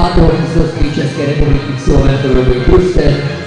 pátého mistrovství České republiky v silovém dvojboji družstev.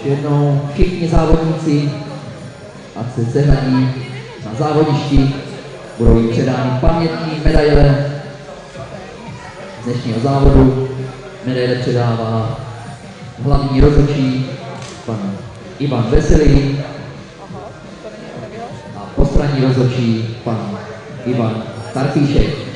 Ještě jednou všichni závodníci, ať se sehnadí na závodišti, budou jim předány pamětní medaile z dnešního závodu. Medaile předává hlavní rozhodčí pan Ivan Veselý a postranní rozhodčí pan Ivan Karpíšek.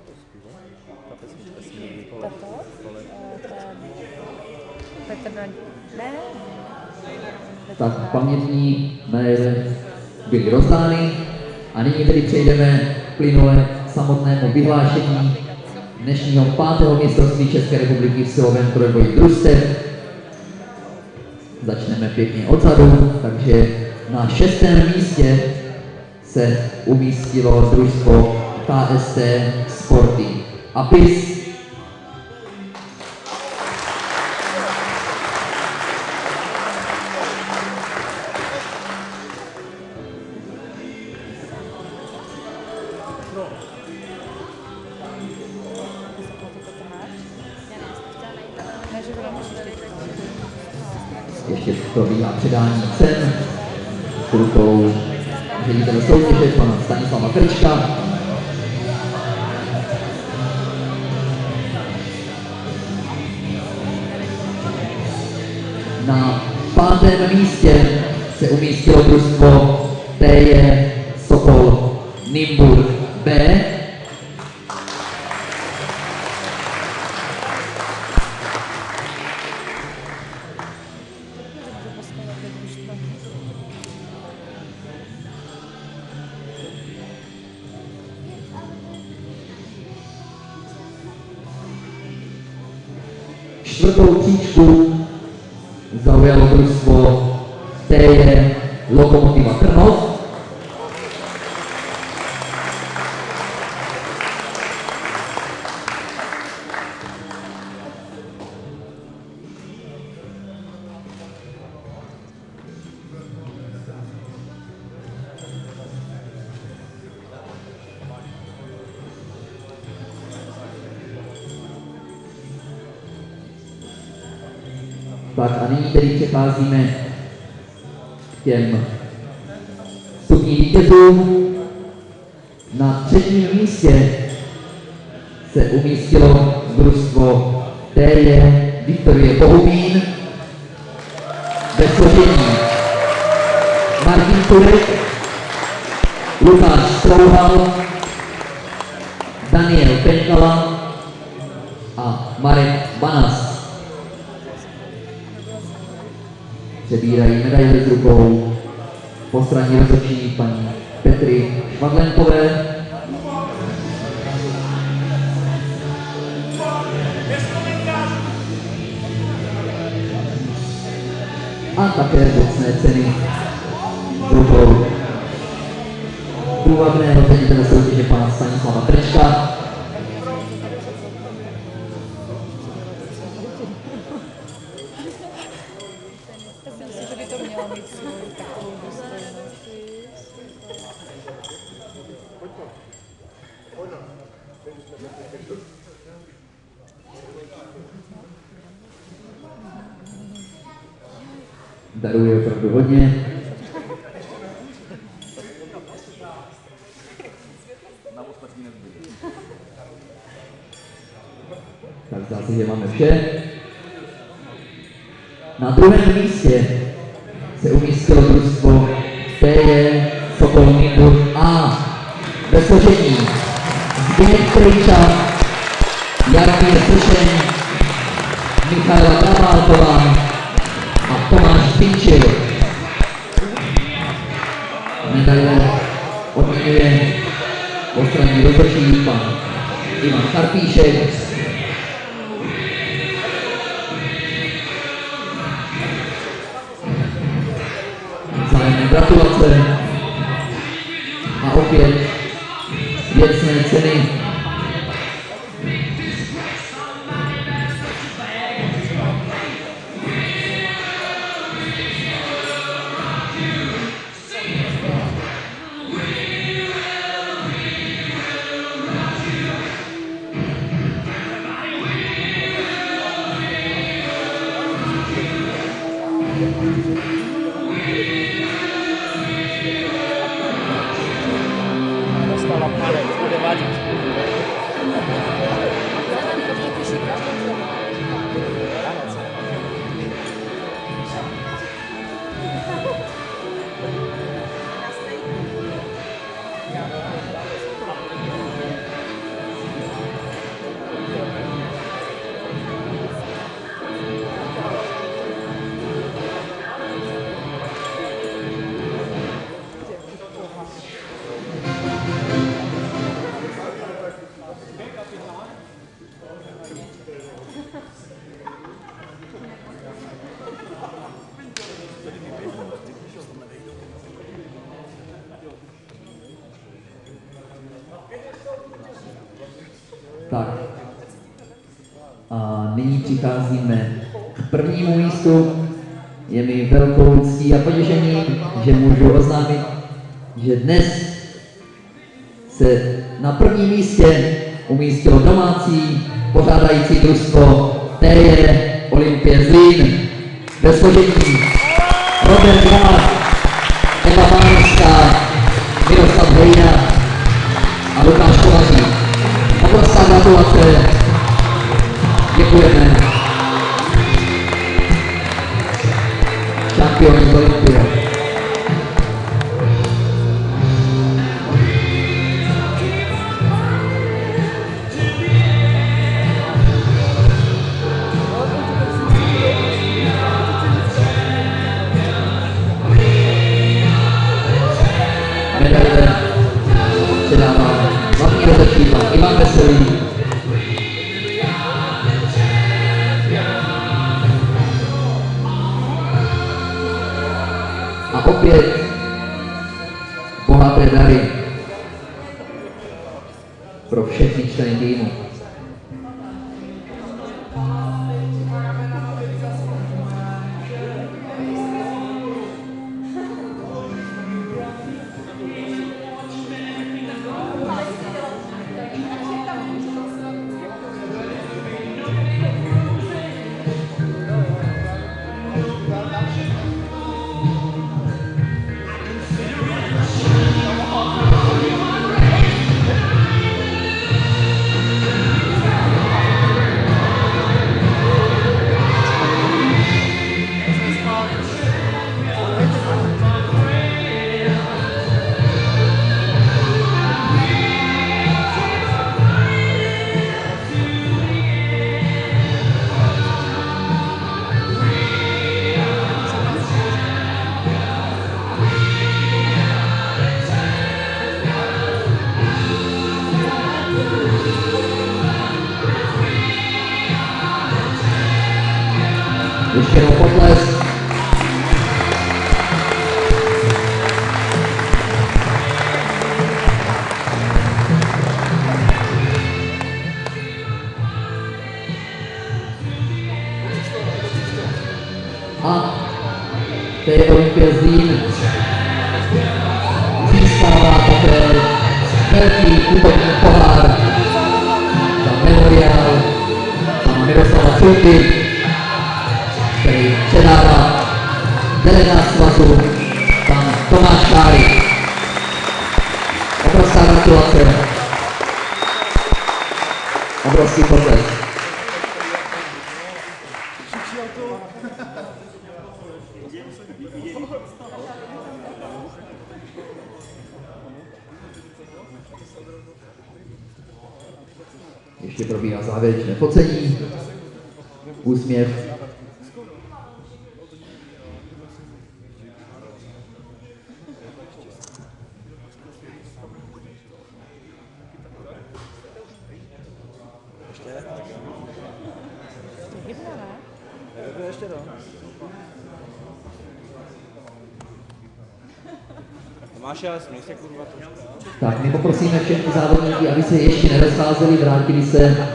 To? Ta pesnička s ní kole. Tato? Petr. Ne? Tak pamětní medaile byly rozdány a nyní tedy přejdeme plynule samotnému vyhlášení dnešního pátého mistrovství České republiky v silovém trojboji družstev. Začneme pěkně odzadu, takže na šestém místě se umístilo družstvo KST Sporty Apis. Pana Stanislava Krčka. Na pátém místě se umístilo družstvo TJ Sokol Nimburg B. Čtvrtou příčku zaujalo družstvo TJ Lokomotiva Trnov. Přecházíme k těm vstupním vítězům. Na třetím místě se umístilo družstvo TJ Viktorie Bohumín ve složení Martin Turek, Lukáš Strouhal, Daniel Penkala přebírají medaili z rukou postranní rozhodčí paní Petry Švadlenkové. A také mocné ceny rukou půvabného ředitele soutěže pana Stanislava Trečka. Daruje opravdu hodně. Tak zdá se, že máme vše. Na druhém místě postranní rozhodčí pan Ivan Karpíšek, Vzájemné gratulace. A opět věcné ceny. Música přicházíme k prvnímu místu. Je mi velkou ctí a potěšením, že můžu oznámit, že dnes se na prvním místě umístilo domácí pořádající družstvo TJ Olympie Zlín ve složení Robert Graf, Eva Pánovská, Miroslav Hejna a Lukáš Kovařík. Obrovská gratulace. Děkujeme. Thank you. Reki Utang Pohar Memorial Bang Miroslav Sutik Úsměv. Hybne, ne? Nebudu ještě no. Tomáše, ale směj se kurva trošku. Tak my poprosíme všechny závodníky, aby se ještě nerozcházeli, vrátili se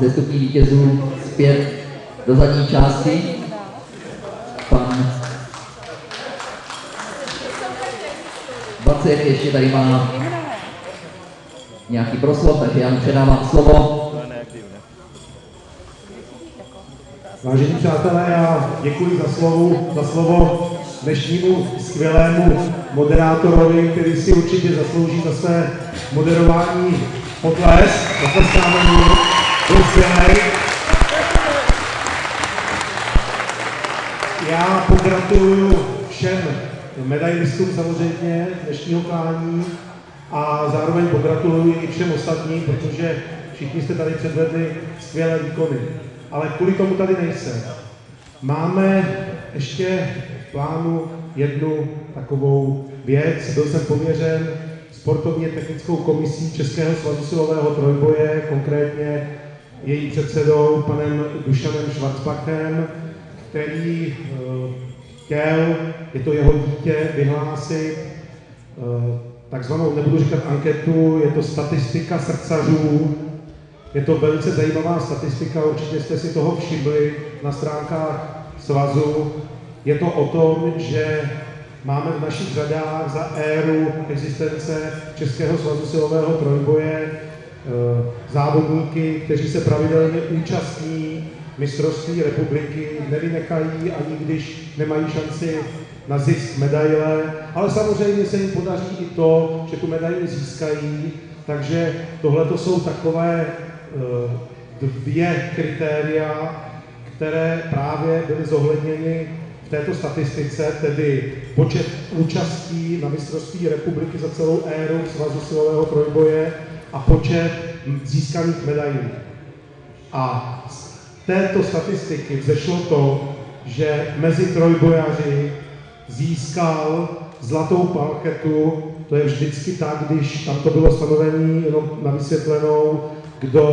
ze stupní vítězů zpět do zadní části. Pan Vacek ještě tady má nějaký proslov, takže já mu předávám slovo. Vážení přátelé, já děkuji za slovo, za slovo dnešnímu skvělému moderátorovi, který si určitě zaslouží za moderování potles. Zatleskáme mu. Byl. Já pogratuluju všem medailistům samozřejmě dnešního klání a zároveň pogratuluji i všem ostatním, protože všichni jste tady předvedli skvělé výkony. Ale kvůli tomu tady nejsem. Máme ještě v plánu jednu takovou věc. Byl jsem pověřen sportovně technickou komisí Českého svazu silového trojboje, konkrétně její předsedou panem Dušanem Schwarzbachem, který eh, chtěl, je to jeho dítě, vyhlásit eh, takzvanou, nebudu říkat anketu, je to statistika srdcařů. Je to velice zajímavá statistika, určitě jste si toho všimli na stránkách svazu. Je to o tom, že máme v našich řadách za éru existence Českého svazu silového trojboje eh, závodníky, kteří se pravidelně účastní mistrovství republiky, nevynekají ani když nemají šanci na zisk medaile, ale samozřejmě se jim podaří i to, že tu medaili získají, takže tohle to jsou takové eh, dvě kritéria, které právě byly zohledněny v této statistice, tedy počet účastí na mistrovství republiky za celou éru Svazu silového trojboje a počet získaných medailí. A z této statistiky vzešlo to, že mezi trojbojaři získal zlatou plaketu, to je vždycky tak, když tam to bylo stanovené jenom na vysvětlenou, kdo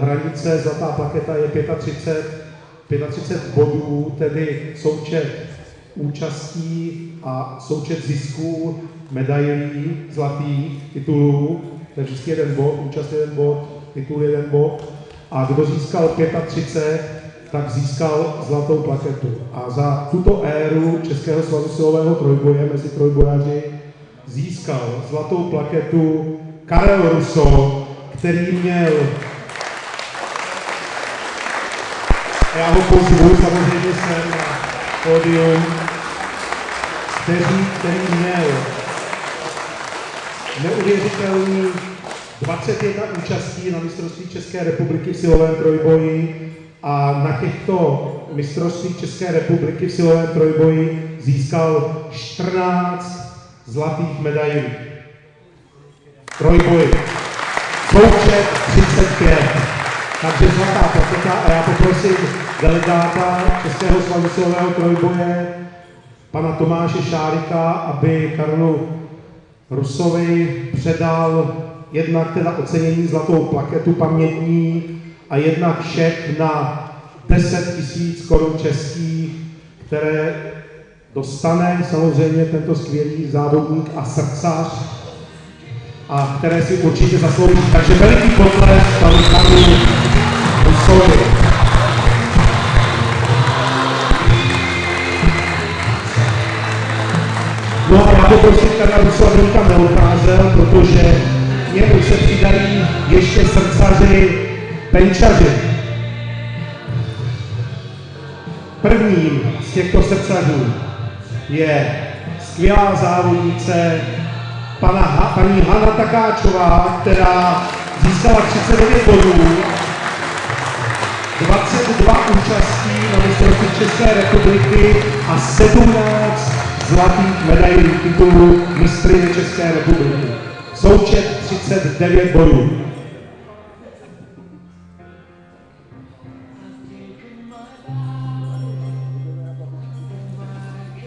eh, hranice zlatá plaketa je 35, 35 bodů, tedy součet účastí a součet zisků medailí zlatých titulů, to je vždycky jeden bod, účast jeden bod, titul jeden bod. A kdo získal 35, tak získal zlatou plaketu. A za tuto éru Českého svazu silového trojboje mezi trojbojaři získal zlatou plaketu Karel Russo, který měl já ho pozvu samozřejmě sem na pódium, který, který měl neuvěřitelný 21 účastí na mistrovství České republiky v silovém trojboji a na těchto mistrovstvích České republiky v silovém trojboji získal 14 zlatých medailí. Trojboji. Součet 35. Takže zlatá plaketa a já poprosím delegáta Českého svazu silového trojboje, pana Tomáše Šárika, aby Karlu Rusovi předal jednak teda ocenění zlatou plaketu pamětní a jednak šek na 10 tisíc korun českých, které dostane samozřejmě tento skvělý závodník a srdcař, a které si určitě zaslouží. Takže veliký potlesk panu Karlu. No a já poprosím Karla Rusova, aby nikam neodcházel, protože němu se přidají ještě srdcaři penčaři. Prvním z těchto srdcařů je skvělá závodnice pana, paní Hana Takáčová, která získala 39 bodů, 22 účastí na mistrovství České republiky a 17 zlatých medailí titulu mistriny České republiky. Součet 39 bodů.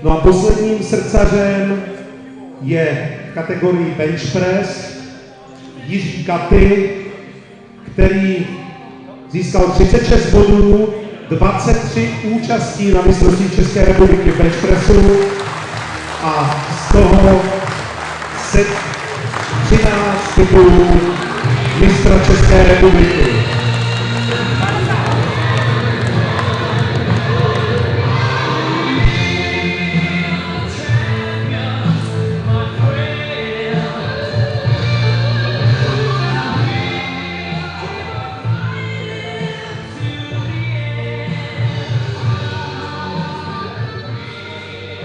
No a posledním srdcařem je v kategorii bench press Jiří Katy, který získal 36 bodů, 23 účastí na mistrovství České republiky v bench pressu a z toho se 13 titulů mistra České republiky.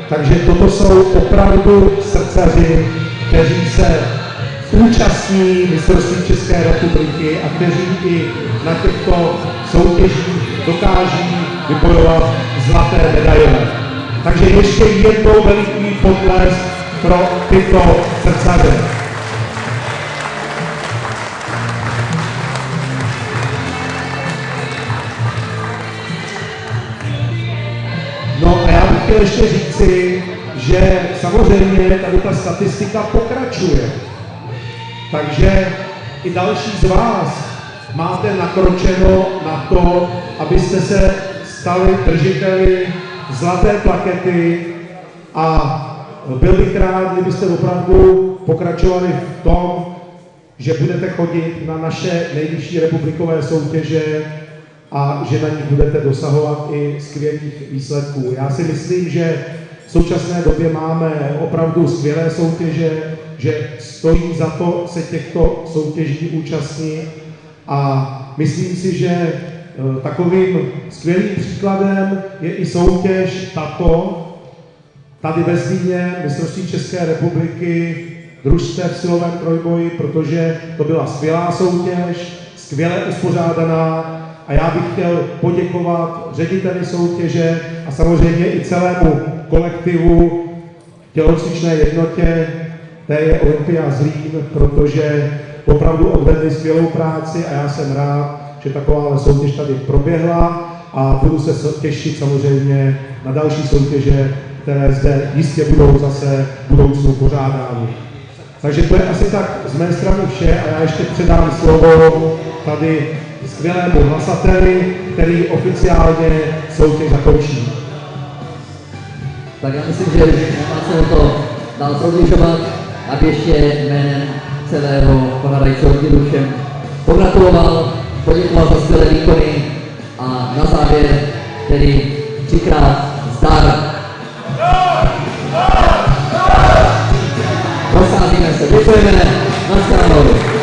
Takže toto jsou opravdu srdcaři, kteří se účastní mistrovství České republiky a kteří i na těchto soutěžích dokáží vybojovat zlaté medaile. Takže ještě jednou veliký potlesk pro tyto srdcaře. No a já bych chtěl ještě říci, že samozřejmě tady ta statistika pokračuje. Takže i další z vás máte nakročeno na to, abyste se stali držiteli zlaté plakety a byl bych rád, kdybyste opravdu pokračovali v tom, že budete chodit na naše nejvyšší republikové soutěže a že na nich budete dosahovat i skvělých výsledků. Já si myslím, že v současné době máme opravdu skvělé soutěže, že stojí za to se těchto soutěží účastnit. A myslím si, že eh, takovým skvělým příkladem je i soutěž tato, tady ve Zlíně, mistrovství České republiky, družstev v silovém trojboji, protože to byla skvělá soutěž, skvěle uspořádaná. A já bych chtěl poděkovat řediteli soutěže a samozřejmě i celému kolektivu tělocvičné jednotě TJ Olympia Zlín, protože opravdu odvedli skvělou práci a já jsem rád, že taková soutěž tady proběhla a budu se těšit samozřejmě na další soutěže, které zde jistě budou zase v budoucnu pořádány. Takže to je asi tak z mé strany vše a já ještě předám slovo tady skvělému hlasateli, který oficiálně soutěž zakončí. Tak já myslím, že nemá cenu to dál prodlužovat, aby ještě jménem celého pořádajícího týmu všem pogratuloval, poděkoval za skvělé výkony a na závěr tedy třikrát zdar. Rozsázíme se, děkujeme, nashledanou.